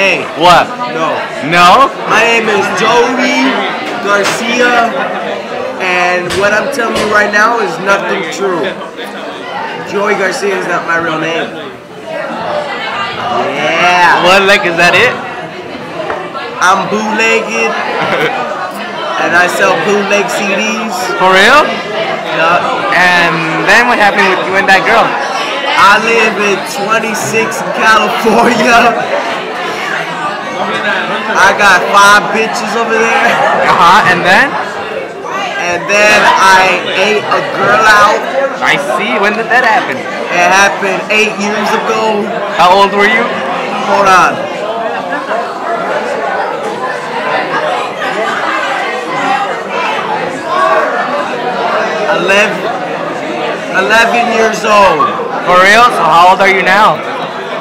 Hey, What? no. No? My name is Joey Garcia, and what I'm telling you right now is nothing true. Joey Garcia is not my real name. Yeah. What, like, is that it? I'm bootlegged, and I sell bootleg CDs. For real? Yeah. And then what happened with you and that girl? I live in 26 California. I got five bitches over there. Uh-huh, and then? And then I ate a girl out. I see. When did that happen? It happened eight years ago. How old were you? Hold on. Eleven, 11 years old. For real? So how old are you now?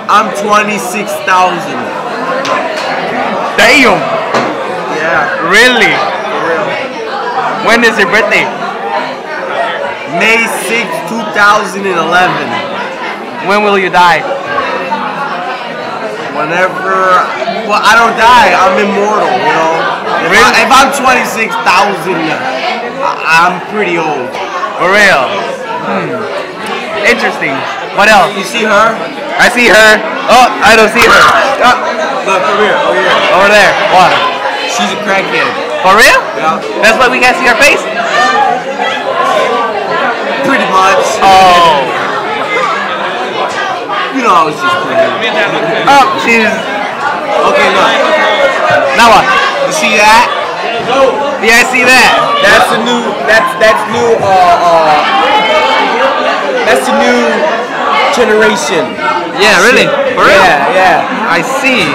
I'm 26,000. Damn! Yeah, Really? for real. When is your birthday? May 6, 2011. When will you die? Whenever, well, I don't die. I'm immortal, you know. If, Really? I, if I'm 26,000, I- I'm pretty old. For real? Hmm. Interesting. What else? You see her? I see her. Oh, I don't see her. Oh, Look, over here, over here. over there. What? She's a crackhead. For real? Yeah. That's why we can't see her face? Pretty much. Oh. You know I was just playing. Oh, she's. Okay, look. Now what? You see that? Yeah, I see that. That's the new. That's that's new. Uh, uh. That's the new generation. Yeah, really? For real? Yeah, yeah. I see.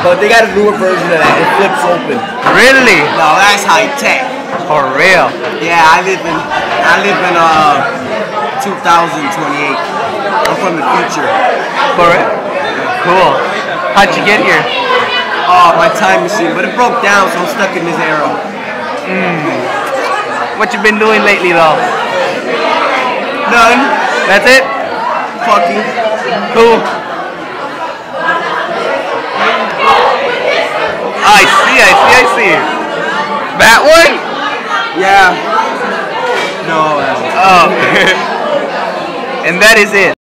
But they got a newer version of that. It flips open. Really? No, that's high tech. For real? Yeah, I live in. I live in uh. 2028. I'm from the future. For real? Cool. How'd you get here? Oh, my time machine, but it broke down, so I'm stuck in this era. What you been doing lately though? None. That's it? Fucking. Cool. I see, I see, I see. That one? Yeah. No. Oh. and that is it.